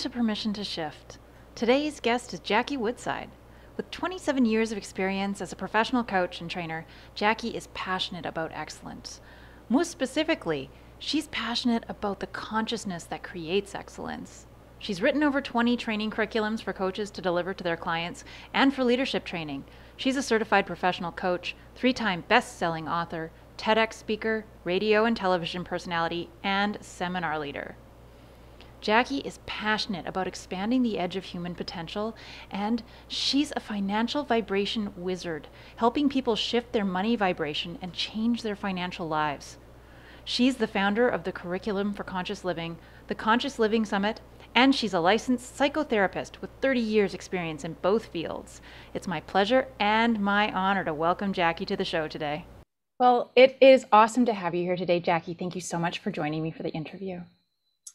To Permission to Shift. Today's guest is Jackie Woodside. With 27 years of experience as a professional coach and trainer, Jackie is passionate about excellence. Most specifically, she's passionate about the consciousness that creates excellence. She's written over 20 training curriculums for coaches to deliver to their clients and for leadership training. She's a certified professional coach, three time best selling author, TEDx speaker, radio and television personality, and seminar leader. Jackie is passionate about expanding the edge of human potential, and she's a financial vibration wizard, helping people shift their money vibration and change their financial lives. She's the founder of the Curriculum for Conscious Living, the Conscious Living Summit, and she's a licensed psychotherapist with 30 years' experience in both fields. It's my pleasure and my honor to welcome Jackie to the show today. Well, it is awesome to have you here today, Jackie. Thank you so much for joining me for the interview.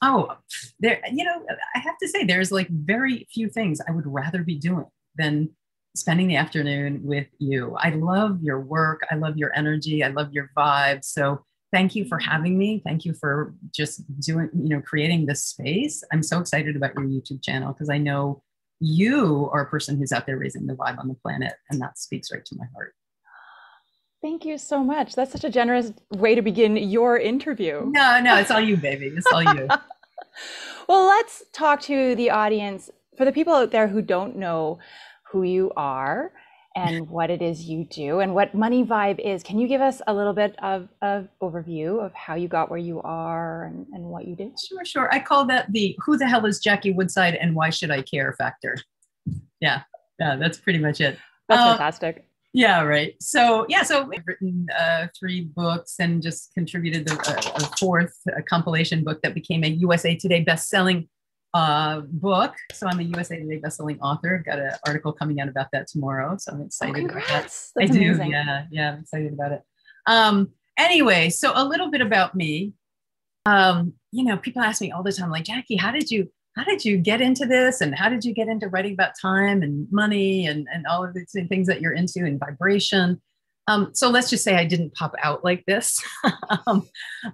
Oh, there, you know, I have to say, there's like very few things I would rather be doing than spending the afternoon with you. I love your work. I love your energy. I love your vibe. So thank you for having me. Thank you for just doing, you know, creating this space. I'm so excited about your YouTube channel because I know you are a person who's out there raising the vibe on the planet, and that speaks right to my heart. Thank you so much. That's such a generous way to begin your interview. No, no, it's all you, baby. It's all you. well, let's talk to the audience. For the people out there who don't know who you are and what it is you do and what Money Vibe is, can you give us a little bit of, of overview of how you got where you are and, and what you did? Sure, sure. I call that the who the hell is Jackie Woodside and why should I care factor. Yeah, yeah, that's pretty much it. That's uh, fantastic yeah right. So yeah so i've written uh, three books and just contributed the, uh, a fourth a compilation book that became a usa today best-selling uh, book. So i'm a usa today best-selling author. I've got an article coming out about that tomorrow so i'm excited oh, about that. I do amazing. yeah yeah i'm excited about it. Um anyway so a little bit about me. Um you know people ask me all the time like jackie how did you how did you get into this? And how did you get into writing about time and money and, and all of these things that you're into and vibration? Um, so let's just say i didn't pop out like this. Um,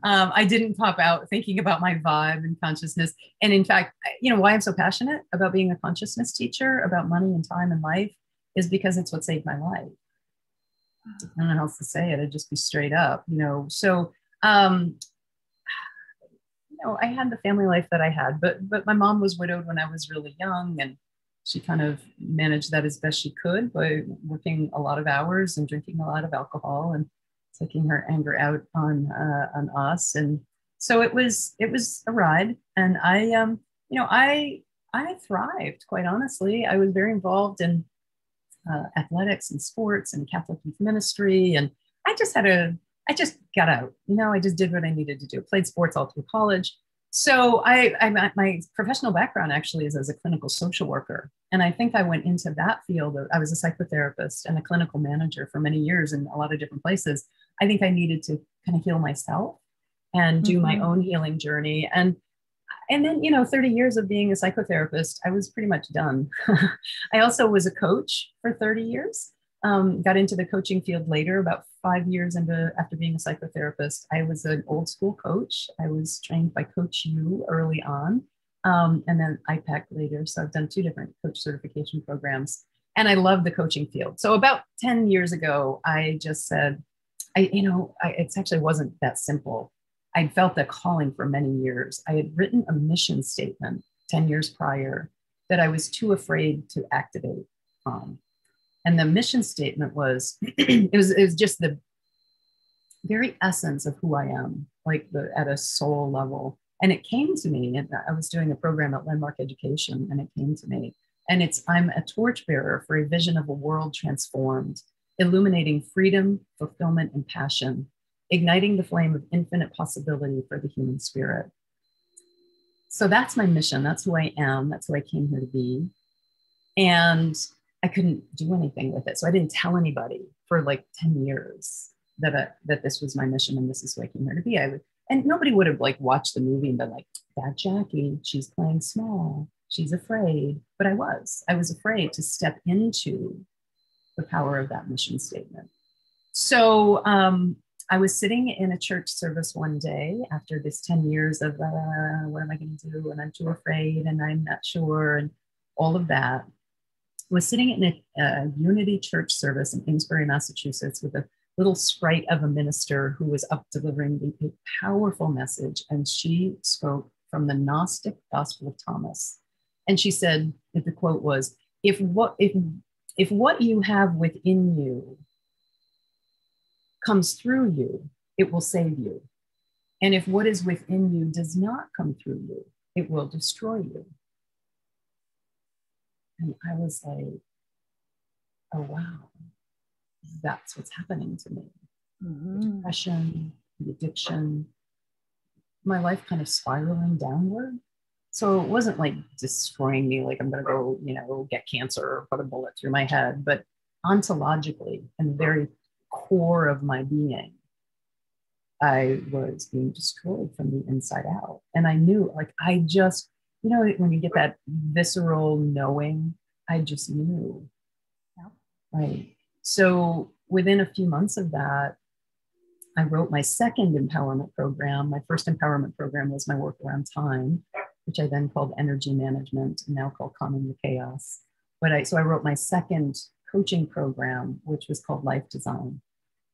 um, i didn't pop out thinking about my vibe and consciousness. And in fact you know why i'm so passionate about being a consciousness teacher about money and time and life is because it's what saved my life. I don't know how else to say it. I'd just be straight up you know? So um, know, I had the family life that I had, but but my mom was widowed when I was really young, and she kind of managed that as best she could by working a lot of hours and drinking a lot of alcohol and taking her anger out on uh, on us. And so it was it was a ride, and I um you know I I thrived quite honestly. I was very involved in uh, athletics and sports and Catholic youth ministry, and I just had a I just got out. You know, I just did what I needed to do. Played sports all through college. So I, I my professional background actually is as a clinical social worker, and I think I went into that field. I was a psychotherapist and a clinical manager for many years in a lot of different places. I think I needed to kind of heal myself and do mm-hmm. my own healing journey. And and then you know 30 years of being a psychotherapist, I was pretty much done. I also was a coach for 30 years. Um, got into the coaching field later, about five years into after being a psychotherapist. I was an old school coach. I was trained by Coach U early on, um, and then IPEC later. So I've done two different coach certification programs, and I love the coaching field. So about ten years ago, I just said, I you know, I, it actually wasn't that simple. I'd felt a calling for many years. I had written a mission statement ten years prior that I was too afraid to activate on. And the mission statement was it was it was just the very essence of who I am, like the at a soul level. And it came to me, and I was doing a program at Landmark Education, and it came to me. And it's I'm a torchbearer for a vision of a world transformed, illuminating freedom, fulfillment, and passion, igniting the flame of infinite possibility for the human spirit. So that's my mission. That's who I am. That's who I came here to be. And I couldn't do anything with it. So I didn't tell anybody for like 10 years that, uh, that this was my mission and this is who I came here to be. I would, and nobody would have like watched the movie and been like, that Jackie, she's playing small. She's afraid. But I was, I was afraid to step into the power of that mission statement. So um, I was sitting in a church service one day after this 10 years of uh, what am I going to do? And I'm too afraid and I'm not sure and all of that. Was sitting in a, a Unity church service in Amesbury, Massachusetts with a little sprite of a minister who was up delivering a powerful message. And she spoke from the Gnostic Gospel of Thomas. And she said, if the quote was, if what if if what you have within you comes through you, it will save you. And if what is within you does not come through you, it will destroy you. And I was like, oh, wow, that's what's happening to me. Mm-hmm. Depression, the addiction, my life kind of spiraling downward. So it wasn't like destroying me, like I'm going to go, you know, get cancer or put a bullet through my head, but ontologically and the very core of my being, I was being destroyed from the inside out. And I knew, like, I just, you know, when you get that visceral knowing, I just knew. Yeah. Right. So within a few months of that, I wrote my second empowerment program. My first empowerment program was my work around time, which I then called energy management and now called calming the chaos. But I so I wrote my second coaching program, which was called Life Design.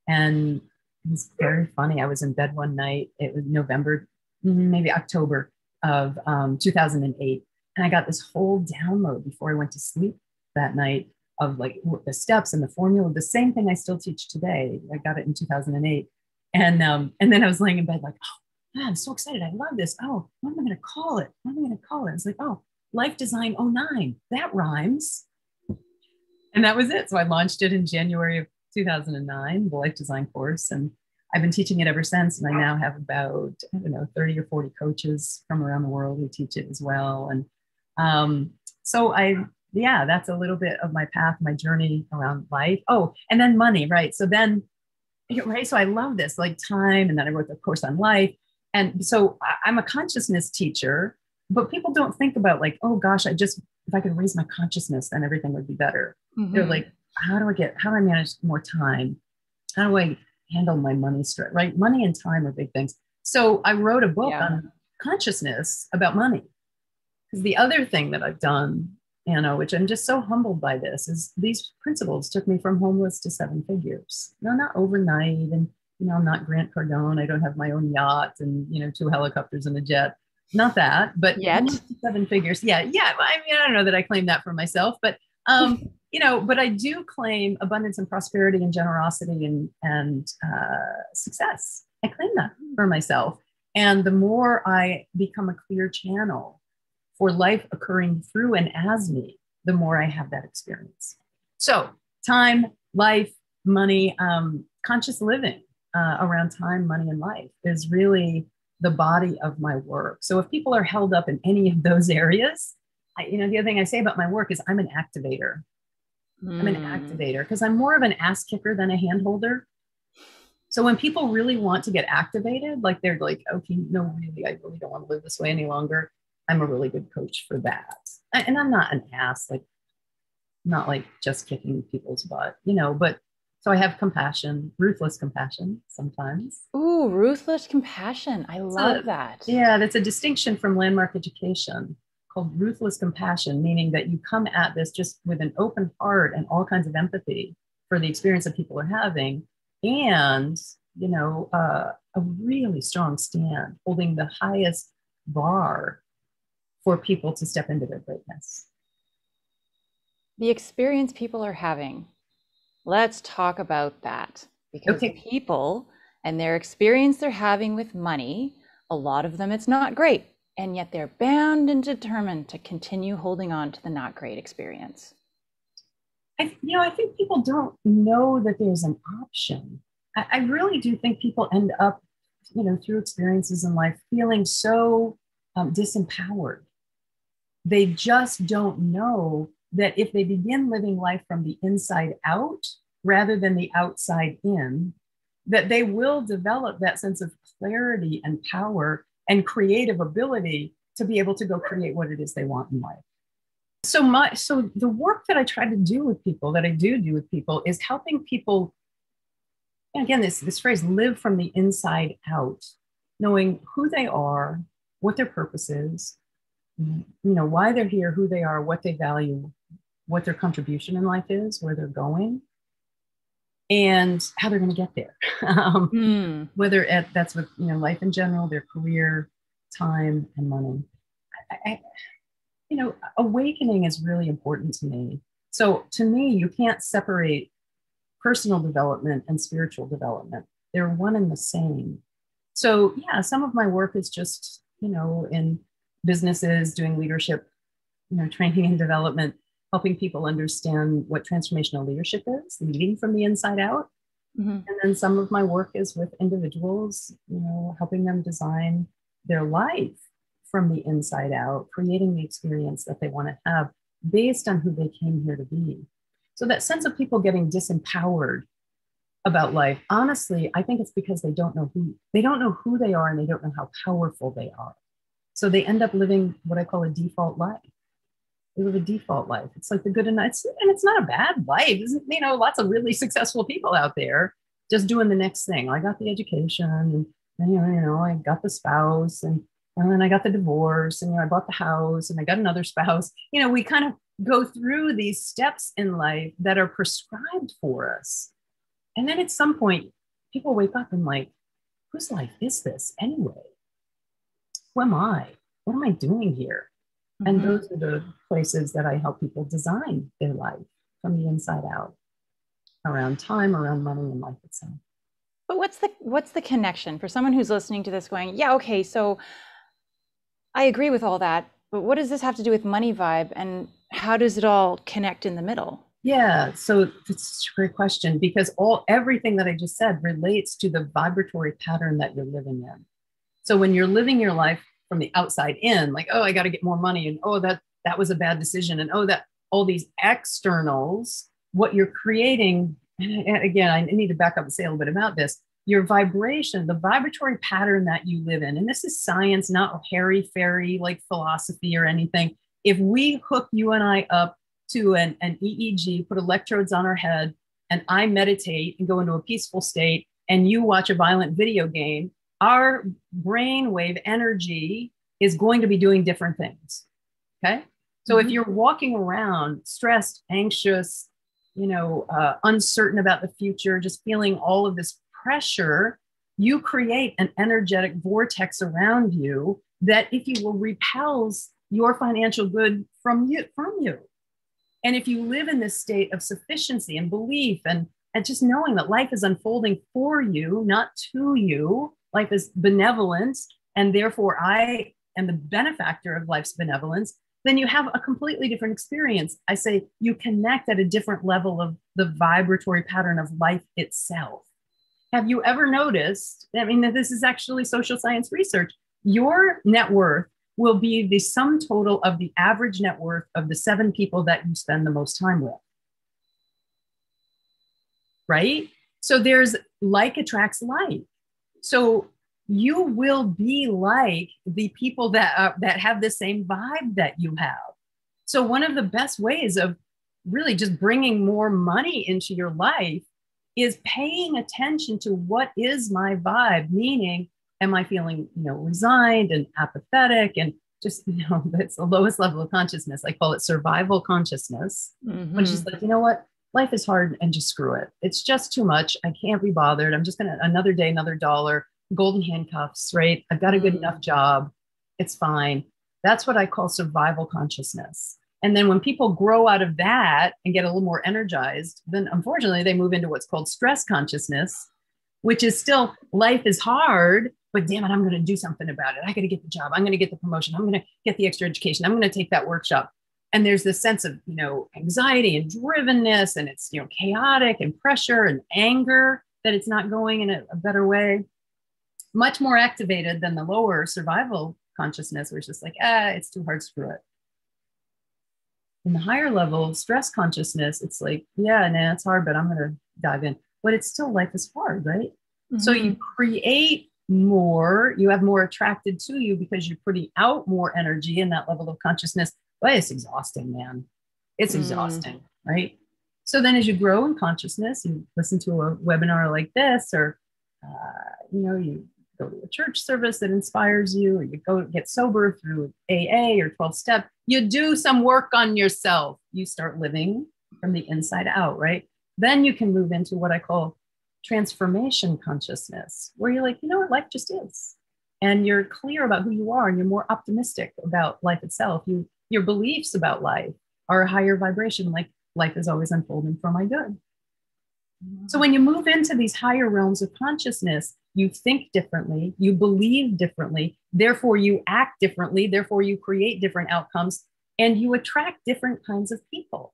And it was very funny. I was in bed one night, it was November, maybe October of um, 2008. And I got this whole download before I went to sleep that night of like the steps and the formula, the same thing I still teach today. I got it in 2008. And, um, and then I was laying in bed like, oh, man, I'm so excited. I love this. Oh, what am I going to call it? What am I going to call it? It's like, oh, Life Design 09. That rhymes and that was it. So I launched it in January of 2009, the Life Design course, and I've been teaching it ever since. And I now have about I don't know 30 or 40 coaches from around the world who teach it as well. And um, so I yeah, that's a little bit of my path, my journey around life. Oh, and then money, right? So then right, so I love this like time, and then I wrote the course on life. And so I'm a consciousness teacher, but people don't think about like, oh gosh, I just if I could raise my consciousness, then everything would be better. Mm-hmm. They're like, how do I get, how do I manage more time? How do I handle my money stress? Right? Money and time are big things. So I wrote a book yeah. on consciousness about money. Because the other thing that I've done, Anna, which I'm just so humbled by this, is these principles took me from homeless to seven figures. No, not overnight. And, you know, I'm not Grant Cardone. I don't have my own yacht and, you know, two helicopters and a jet. Not that, but yet seven figures. Yeah. Yeah. I mean, I don't know that I claim that for myself, but um, you know, but I do claim abundance and prosperity and generosity and and uh, success. I claim that for myself. And the more I become a clear channel for life occurring through and as me, the more I have that experience. So, time, life, money, um, conscious living uh, around time, money, and life is really the body of my work. So, if people are held up in any of those areas, I, you know, the other thing I say about my work is I'm an activator. Mm. I'm an activator because I'm more of an ass kicker than a hand holder. So when people really want to get activated, like they're like, okay, no, really, I really don't want to live this way any longer. I'm a really good coach for that. And I'm not an ass, like not like just kicking people's butt, you know, but so I have compassion, ruthless compassion sometimes. Ooh, ruthless compassion. I love that. Yeah, that's a distinction from landmark education called ruthless compassion, meaning that you come at this just with an open heart and all kinds of empathy for the experience that people are having, and you know, uh, a really strong stand, holding the highest bar for people to step into their greatness. The experience people are having. Let's talk about that because okay. people and their experience they're having with money, a lot of them it's not great and yet they're bound and determined to continue holding on to the not great experience. I, you know, I think people don't know that there's an option. I, I really do think people end up, you know, through experiences in life feeling so um, disempowered. They just don't know that if they begin living life from the inside out rather than the outside in, that they will develop that sense of clarity and power and creative ability to be able to go create what it is they want in life. So my so the work that I try to do with people that I do do with people is helping people again, this, this phrase live from the inside out, knowing who they are, what their purpose is, you know, why they're here, who they are, what they value, what their contribution in life is, where they're going, and how they're going to get there. um, mm. Whether at, that's with you know life in general, their career, time, and money. I, I, you know, awakening is really important to me. So to me, you can't separate personal development and spiritual development. They're one and the same. So yeah, some of my work is just you know in businesses doing leadership, you know, training and development helping people understand what transformational leadership is, leading from the inside out. Mm-hmm. And then some of my work is with individuals, you know, helping them design their life from the inside out, creating the experience that they want to have based on who they came here to be. So that sense of people getting disempowered about life, honestly, I think it's because they don't know who they don't know who they are and they don't know how powerful they are. So they end up living what I call a default life they live a default life. It's like the good and nice, and it's not a bad life. You know lots of really successful people out there just doing the next thing. I got the education, and, and you know, you know, I got the spouse, and and then I got the divorce, and you know, I bought the house, and I got another spouse. You know, we kind of go through these steps in life that are prescribed for us, and then at some point, people wake up and like, whose life is this anyway? Who am I? What am I doing here? Mm-hmm. And those are the places that I help people design their life from the inside out around time, around money, and life itself. But what's the what's the connection for someone who's listening to this going, yeah, okay, so I agree with all that, but what does this have to do with money vibe and how does it all connect in the middle? Yeah, so it's a great question because all everything that I just said relates to the vibratory pattern that you're living in. So when you're living your life from the outside in, like, oh, I got to get more money, and oh, that that was a bad decision, and oh, that all these externals, what you're creating. And again, I need to back up and say a little bit about this. Your vibration, the vibratory pattern that you live in, and this is science, not hairy fairy like philosophy or anything. If we hook you and I up to an, an EEG, put electrodes on our head, and I meditate and go into a peaceful state, and you watch a violent video game, our brainwave energy is going to be doing different things. Okay. So mm-hmm. if you're walking around stressed, anxious, you know, uh, uncertain about the future, just feeling all of this pressure, you create an energetic vortex around you that, if you will, repels your financial good from you from you. And if you live in this state of sufficiency and belief and and just knowing that life is unfolding for you, not to you, life is benevolent, and therefore I am the benefactor of life's benevolence, then you have a completely different experience. I say you connect at a different level of the vibratory pattern of life itself. Have you ever noticed? I mean, this is actually social science research. Your net worth will be the sum total of the average net worth of the seven people that you spend the most time with. Right? So there's like attracts like. So you will be like the people that uh, that have the same vibe that you have. So one of the best ways of really just bringing more money into your life is paying attention to what is my vibe, meaning am I feeling, you know, resigned and apathetic and just, you know, that's the lowest level of consciousness. I call it survival consciousness, mm-hmm. which is like, you know what? Life is hard and just screw it. It's just too much. I can't be bothered. I'm just going to another day, another dollar golden handcuffs, right? I've got a good enough mm-hmm. job. It's fine. That's what I call survival consciousness. And then when people grow out of that and get a little more energized, then unfortunately they move into what's called stress consciousness, which is still life is hard, but damn it, I'm going to do something about it. I got to get the job. I'm going to get the promotion. I'm going to get the extra education. I'm going to take that workshop. And there's this sense of, you know, anxiety and drivenness, and it's, you know, chaotic and pressure and anger that it's not going in a, a better way much more activated than the lower survival consciousness, which is like, ah, it's too hard, screw it. In the higher level stress consciousness, it's like, yeah, nah, it's hard, but I'm going to dive in. But it's still life is hard, right? Mm-hmm. So you create more, you have more attracted to you because you're putting out more energy in that level of consciousness. But it's exhausting, man. It's mm. exhausting, right? So then, as you grow in consciousness, you listen to a webinar like this, or uh, you know, you go to a church service that inspires you, or you go get sober through AA or 12 step. You do some work on yourself. You start living from the inside out, right? Then you can move into what I call transformation consciousness, where you're like, you know what, life just is. And you're clear about who you are and you're more optimistic about life itself. You your beliefs about life are a higher vibration, like life is always unfolding for my good. So when you move into these higher realms of consciousness, you think differently, you believe differently, therefore you act differently, therefore you create different outcomes, and you attract different kinds of people.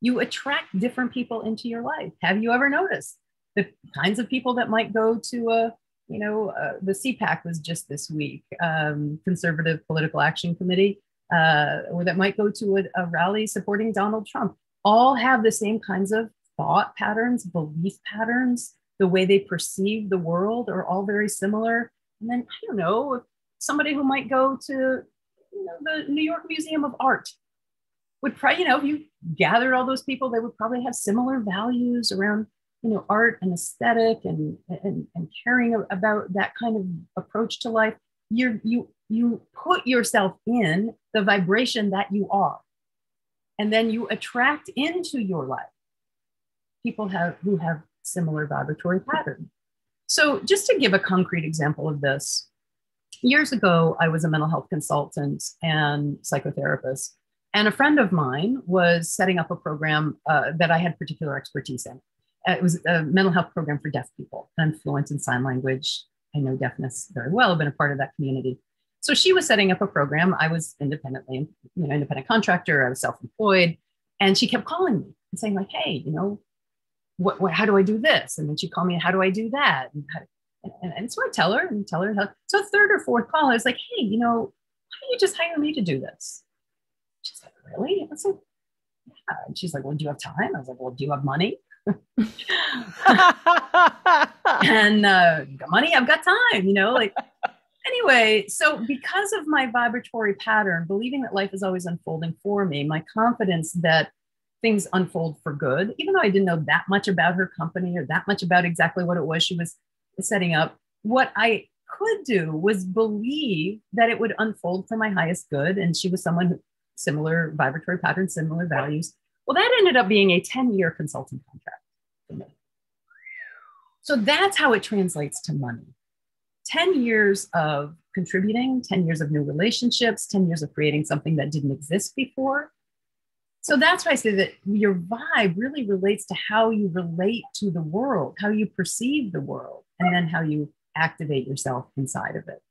You attract different people into your life. Have you ever noticed the kinds of people that might go to a, you know, uh, the CPAC was just this week, um, Conservative Political Action Committee, uh, or that might go to a, a rally supporting Donald Trump, all have the same kinds of thought patterns, belief patterns, the way they perceive the world are all very similar. And then I don't know, somebody who might go to you know, the New York Museum of Art would probably, you know, if you gathered all those people, they would probably have similar values around, you know, art and aesthetic and, and, and caring about that kind of approach to life. You're, you, you put yourself in the vibration that you are. And then you attract into your life people have who have similar vibratory pattern. So, just to give a concrete example of this, years ago, I was a mental health consultant and psychotherapist. And a friend of mine was setting up a program uh, that I had particular expertise in. Uh, it was a mental health program for deaf people. I'm fluent in sign language. I know deafness very well. I've been a part of that community. So she was setting up a program. I was independently, you know, independent contractor. I was self-employed, and she kept calling me and saying, like, "Hey, you know, what, what, how do I do this? And then she called call me, how do I do that? And, and, and so I tell her and tell her. How, so third or fourth call, I was like, hey, you know, why don't you just hire me to do this? She's like, really? I was like, yeah. And she's like, well, do you have time? I was like, well, do you have money? and uh, money, I've got time, you know, like anyway, so because of my vibratory pattern, believing that life is always unfolding for me, my confidence that things unfold for good, even though I didn't know that much about her company or that much about exactly what it was she was setting up. What I could do was believe that it would unfold for my highest good. And she was someone similar vibratory pattern, similar values. Well, that ended up being a 10 year consulting contract for me. So that's how it translates to money. 10 years of contributing, 10 years of new relationships, 10 years of creating something that didn't exist before, so that's why I say that your vibe really relates to how you relate to the world, how you perceive the world, and then how you activate yourself inside of it.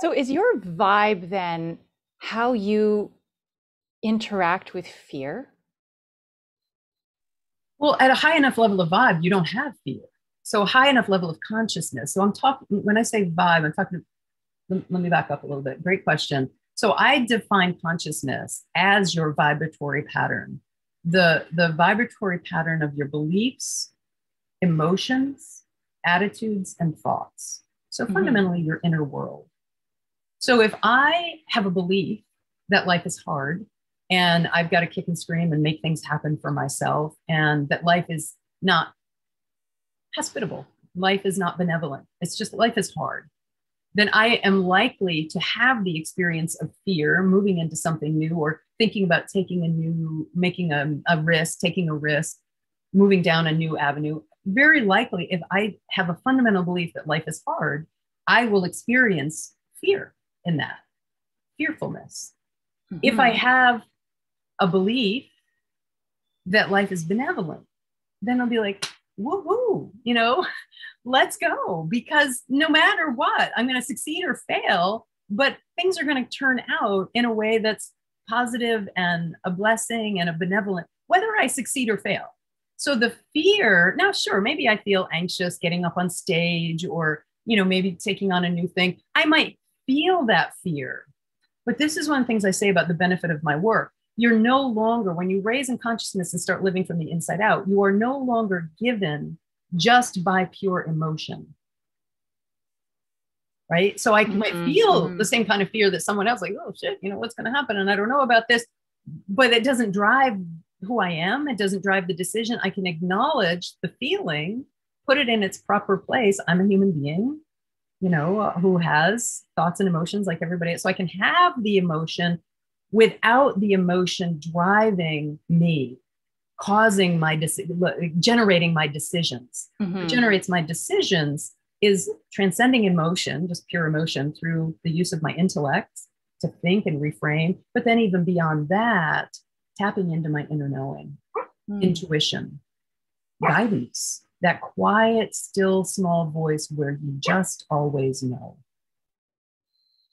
So is your vibe then how you interact with fear? Well, at a high enough level of vibe, you don't have fear. So a high enough level of consciousness. So I'm talking when I say vibe, I'm talking. Let me back up a little bit. Great question. So I define consciousness as your vibratory pattern, the, the vibratory pattern of your beliefs, emotions, attitudes, and thoughts. So mm-hmm. fundamentally, your inner world. So if I have a belief that life is hard and I've got to kick and scream and make things happen for myself, and that life is not hospitable, life is not benevolent, it's just life is hard then I am likely to have the experience of fear moving into something new or thinking about taking a new, making a, a risk, taking a risk, moving down a new avenue. Very likely, if I have a fundamental belief that life is hard, I will experience fear in that, fearfulness. Mm-hmm. If I have a belief that life is benevolent, then I'll be like, woohoo, you know, let's go. Because no matter what, I'm going to succeed or fail, but things are going to turn out in a way that's positive and a blessing and a benevolent, whether I succeed or fail. So the fear, now, sure, maybe I feel anxious getting up on stage or, you know, maybe taking on a new thing. I might feel that fear. But this is one of the things I say about the benefit of my work you're no longer, when you raise in consciousness and start living from the inside out, you are no longer given just by pure emotion. Right. So I mm-hmm. might feel mm-hmm. the same kind of fear that someone else, like, oh shit, you know, what's going to happen? And I don't know about this, but it doesn't drive who I am. It doesn't drive the decision. I can acknowledge the feeling, put it in its proper place. I'm a human being, you know, who has thoughts and emotions like everybody else. So I can have the emotion without the emotion driving me, causing my decision, generating my decisions. Mm-hmm. What generates my decisions is transcending emotion, just pure emotion, through the use of my intellect to think and reframe. But then, even beyond that, tapping into my inner knowing, mm. intuition, guidance, that quiet, still, small voice where you just always know.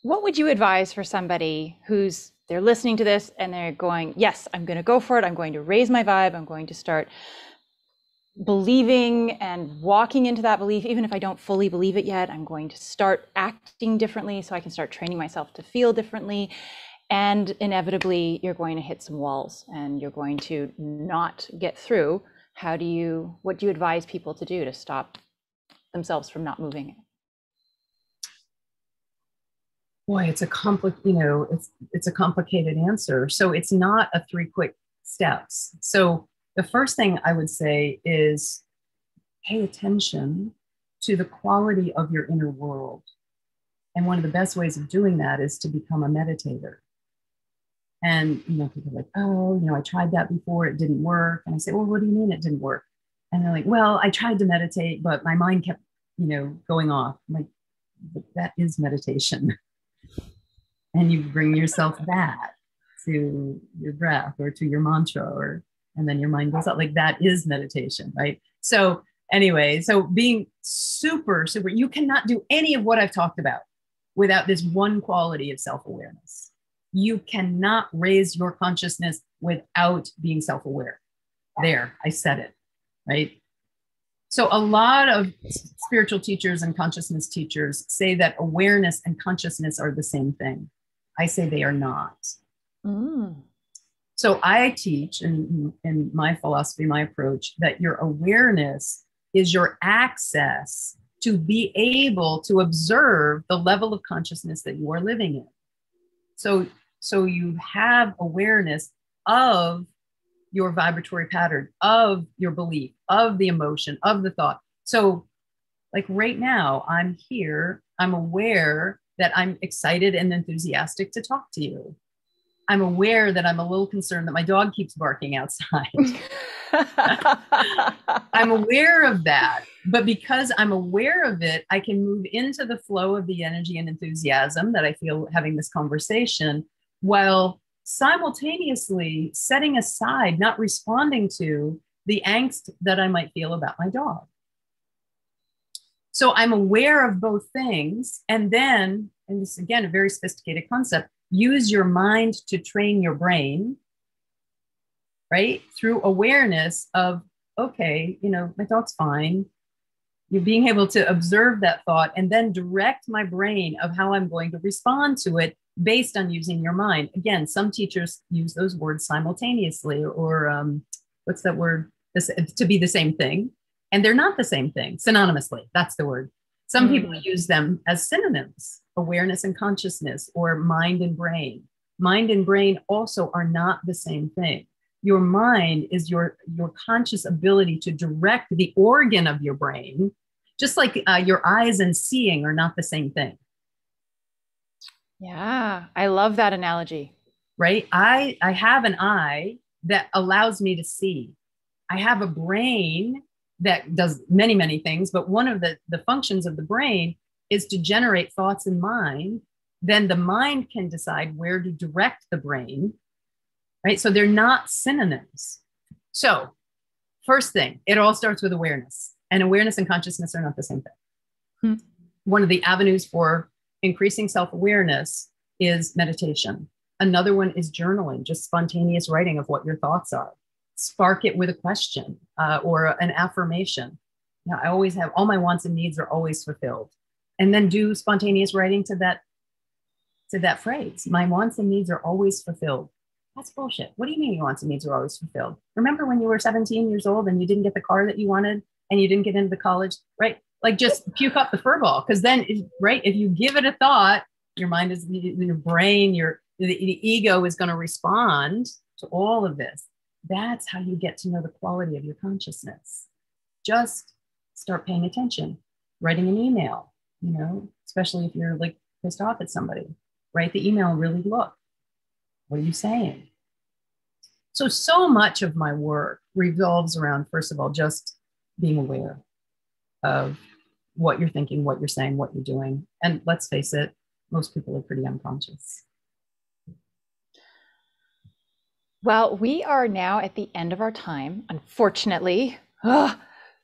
What would you advise for somebody who's they're listening to this and they're going, Yes, I'm going to go for it. I'm going to raise my vibe. I'm going to start believing and walking into that belief, even if I don't fully believe it yet, I'm going to start acting differently so I can start training myself to feel differently. And inevitably, you're going to hit some walls and you're going to not get through. How do you, what do you advise people to do to stop themselves from not moving? Boy, it's a compli- you know, it's it's a complicated answer. So it's not a three quick steps. So the first thing I would say is pay attention to the quality of your inner world. And one of the best ways of doing that is to become a meditator. And you know, people are like, oh, you know, I tried that before, it didn't work. And I say, well, what do you mean it didn't work? And they're like, well, I tried to meditate, but my mind kept, you know, going off. I'm like, that is meditation. and you bring yourself back to your breath or to your mantra or and then your mind goes out. Like that is meditation right? So anyway so being super super you cannot do any of what i've talked about without this one quality of self-awareness. You cannot raise your consciousness without being self-aware. There i said it right? So a lot of spiritual teachers and consciousness teachers say that awareness and consciousness are the same thing i say they are not mm. So I teach in, in my philosophy, my approach, that your awareness is your access to be able to observe the level of consciousness that you are living in. So, so you have awareness of your vibratory pattern, of your belief, of the emotion, of the thought. So, like right now, I'm here, I'm aware that I'm excited and enthusiastic to talk to you. I'm aware that I'm a little concerned that my dog keeps barking outside. I'm aware of that. But because I'm aware of it, I can move into the flow of the energy and enthusiasm that I feel having this conversation while simultaneously setting aside, not responding to the angst that I might feel about my dog. So I'm aware of both things. And then, and this again, a very sophisticated concept, use your mind to train your brain, right? Through awareness of, okay, you know, my thought's fine. You're being able to observe that thought and then direct my brain of how I'm going to respond to it based on using your mind. Again, some teachers use those words simultaneously, or um, what's that word? This, to be the same thing. And they're not the same thing, synonymously. That's the word. Some mm. people use them as synonyms awareness and consciousness or mind and brain. Mind and brain also are not the same thing. Your mind is your, your conscious ability to direct the organ of your brain, just like uh, your eyes and seeing are not the same thing. Yeah, I love that analogy. Right? I, I have an eye that allows me to see. I have a brain that does many, many things, but one of the, the functions of the brain is to generate thoughts in mind. Then the mind can decide where to direct the brain, right? So they're not synonyms. So, first thing, it all starts with awareness, and awareness and consciousness are not the same thing. Hmm. One of the avenues for increasing self awareness is meditation. Another one is journaling, just spontaneous writing of what your thoughts are spark it with a question uh, or an affirmation. Now, I always have all my wants and needs are always fulfilled, and then do spontaneous writing to that to that phrase. My wants and needs are always fulfilled. That's bullshit. What do you mean your wants and needs are always fulfilled? Remember when you were 17 years old and you didn't get the car that you wanted and you didn't get into college, right? Like just puke up the furball because then, right? If you give it a thought, your mind is your brain, your the, the ego is going to respond to all of this that's how you get to know the quality of your consciousness. Just start paying attention, writing an email, you know, especially if you're like pissed off at somebody. Write the email, really look. What are you saying? So, so much of my work revolves around, first of all, just being aware of what you're thinking, what you're saying, what you're doing. And let's face it, most people are pretty unconscious. Well, we are now at the end of our time, unfortunately. Ugh.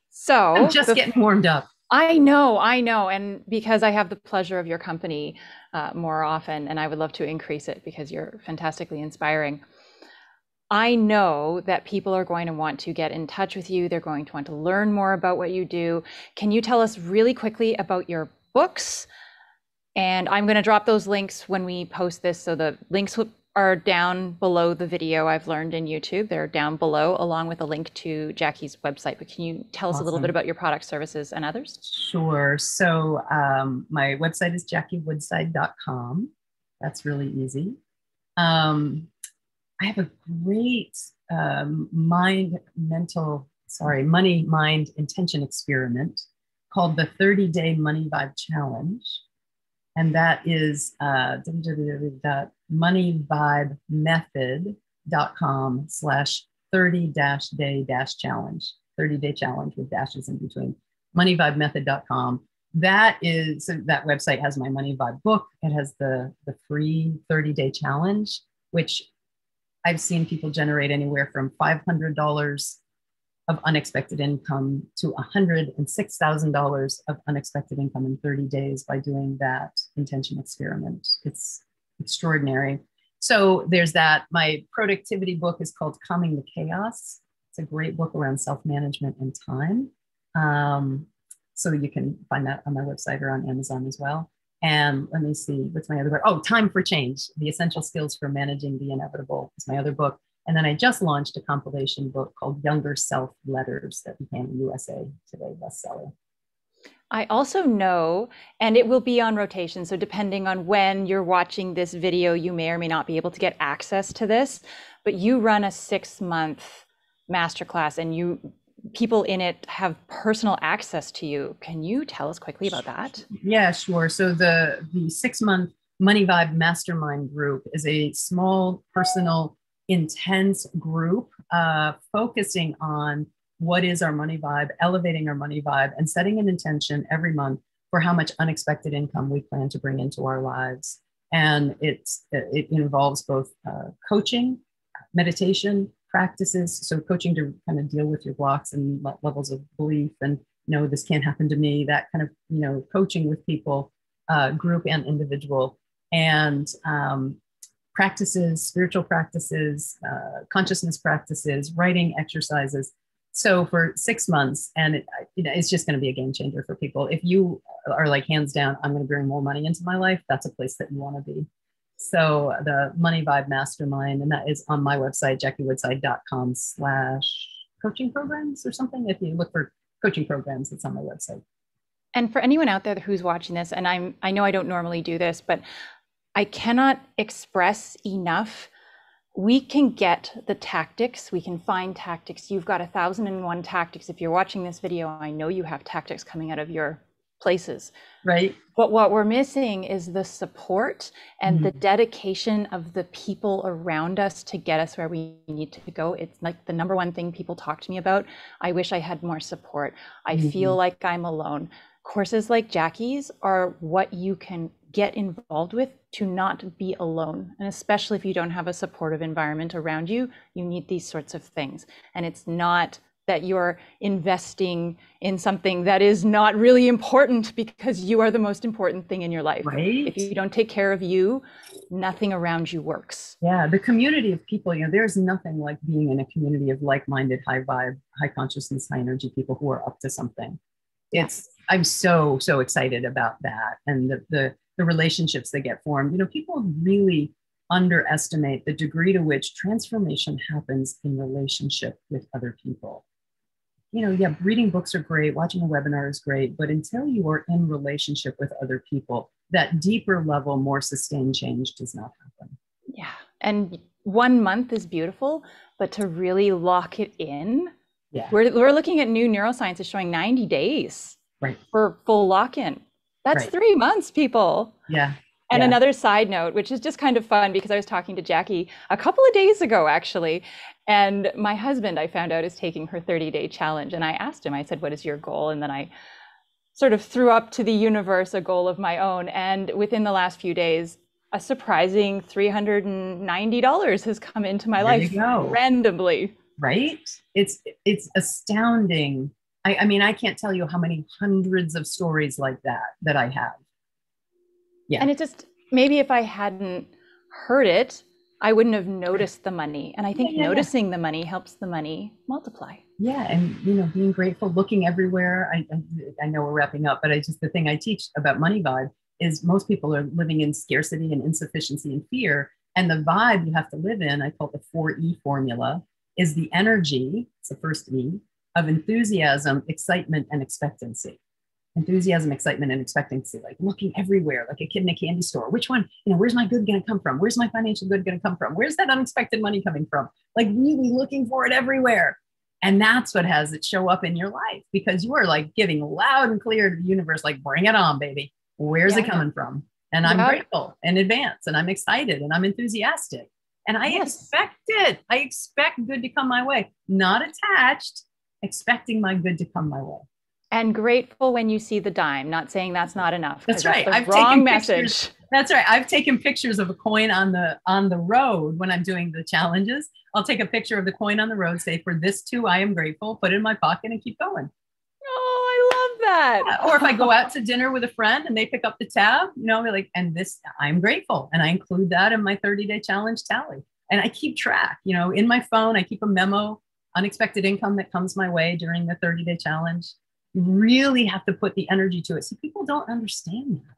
So I'm just getting warmed up. I know, I know. And because I have the pleasure of your company uh, more often, and I would love to increase it because you're fantastically inspiring. I know that people are going to want to get in touch with you. They're going to want to learn more about what you do. Can you tell us really quickly about your books? And I'm going to drop those links when we post this. So the links are down below the video I've learned in YouTube. They're down below, along with a link to Jackie's website. But can you tell us awesome. a little bit about your product services and others? Sure. So um, my website is jackiewoodside.com. That's really easy. Um, I have a great um, mind, mental, sorry, money, mind, intention experiment called the 30 Day Money Vibe Challenge and that is uh, www.moneyvibemethod.com slash 30 dash day dash challenge, 30 day challenge with dashes in between, moneyvibemethod.com. That is, that website has my Money Vibe book. It has the, the free 30 day challenge, which I've seen people generate anywhere from $500 of unexpected income to $106,000 of unexpected income in 30 days by doing that intention experiment. It's extraordinary. So there's that. My productivity book is called Calming the Chaos. It's a great book around self management and time. Um, so you can find that on my website or on Amazon as well. And let me see, what's my other book? Oh, Time for Change The Essential Skills for Managing the Inevitable is my other book. And then I just launched a compilation book called Younger Self Letters that became USA Today bestseller. I also know, and it will be on rotation. So, depending on when you're watching this video, you may or may not be able to get access to this. But you run a six month masterclass and you people in it have personal access to you. Can you tell us quickly about that? Yeah, sure. So the the six month Money Vibe Mastermind group is a small personal intense group uh, focusing on what is our money vibe, elevating our money vibe, and setting an intention every month for how much unexpected income we plan to bring into our lives. And it's it involves both uh, coaching, meditation practices. So coaching to kind of deal with your blocks and levels of belief, and no, this can't happen to me. That kind of you know coaching with people, uh, group and individual, and um, practices, spiritual practices, uh, consciousness practices, writing exercises. So for six months, and it, you know, it's just going to be a game changer for people. If you are like hands down, I'm going to bring more money into my life. That's a place that you want to be. So the Money Vibe Mastermind, and that is on my website, jackiewoodside.com slash coaching programs or something. If you look for coaching programs, it's on my website. And for anyone out there who's watching this, and I'm I know I don't normally do this, but I cannot express enough. We can get the tactics, we can find tactics. You've got a thousand and one tactics. If you're watching this video, I know you have tactics coming out of your places. Right. But what we're missing is the support and mm-hmm. the dedication of the people around us to get us where we need to go. It's like the number one thing people talk to me about. I wish I had more support. I mm-hmm. feel like I'm alone. Courses like Jackie's are what you can get involved with to not be alone. And especially if you don't have a supportive environment around you, you need these sorts of things. And it's not that you're investing in something that is not really important because you are the most important thing in your life. Right. If you don't take care of you, nothing around you works. Yeah, the community of people, you know, there's nothing like being in a community of like-minded, high vibe, high consciousness, high energy people who are up to something. It's I'm so so excited about that and the the the relationships that get formed. You know, people really underestimate the degree to which transformation happens in relationship with other people. You know, yeah, reading books are great, watching a webinar is great, but until you are in relationship with other people, that deeper level, more sustained change does not happen. Yeah. And one month is beautiful, but to really lock it in, Yeah. we're, we're looking at new neuroscience is showing 90 days Right. for full lock in. That's Right. three months, people. Yeah. And Yeah. another side note, which is just kind of fun because I was talking to Jackie a couple of days ago, actually. And my husband, I found out, is taking her 30 day challenge. And I asked him, I said, What is your goal? And then I sort of threw up to the universe a goal of my own. And within the last few days, a surprising $390 has come into my There life randomly. right it's it's astounding I, I mean i can't tell you how many hundreds of stories like that that i have Yeah. And it just, maybe if I hadn't heard it, I wouldn't have noticed the money. And I think Yeah, yeah, yeah. noticing the money helps the money multiply. yeah and you know being grateful looking everywhere I, I i know we're wrapping up but i just the thing i teach about money vibe is most people are living in scarcity and insufficiency and fear and the vibe you have to live in i call it the 4e formula is the energy it's the first e of enthusiasm excitement and expectancy enthusiasm excitement and expectancy like looking everywhere like a kid in a candy store which one you know where's my good going to come from where's my financial good going to come from where's that unexpected money coming from like really looking for it everywhere and that's what has it show up in your life because you are like giving loud and clear to the universe, like, bring it on, baby. Where's it coming from? And I'm Yeah. grateful in advance and I'm excited and I'm enthusiastic. And I Yes. expect it. I expect good to come my way, not attached, expecting my good to come my way. And grateful when you see the dime, not saying that's not enough. That's right. the I've wrong taken pictures. That's right. I've taken pictures of a coin on the on the road when I'm doing the challenges. I'll take a picture of the coin on the road, say, for this too, I am grateful, put it in my pocket and keep going. Oh, I love that. Yeah, or if I go out to dinner with a friend and they pick up the tab, you know, like, and this, I'm grateful. And I include that in my 30 day challenge tally. And I keep track, you know, in my phone, I keep a memo, unexpected income that comes my way during the 30 day challenge. You really have to put the energy to it. So people don't understand that.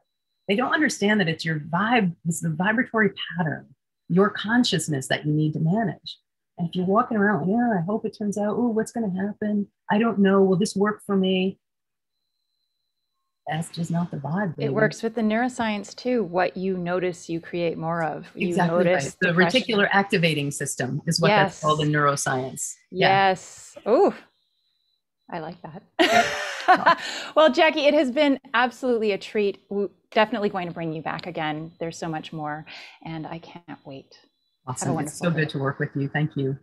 They don't understand that it's your vibe, it's the vibratory pattern, your consciousness that you need to manage. And if you're walking around, yeah, I hope it turns out, oh, what's going to happen? I don't know. Will this work for me? That's just not the vibe. It works with the neuroscience too. What you notice, you create more of. You exactly notice right. The depression. reticular activating system is what that's Yes. called in neuroscience. Yeah. Yes. Oh, I like that. well, Jackie, it has been absolutely a treat. We're definitely going to bring you back again. There's so much more, and I can't wait. Awesome. It's so day. good to work with you. Thank you.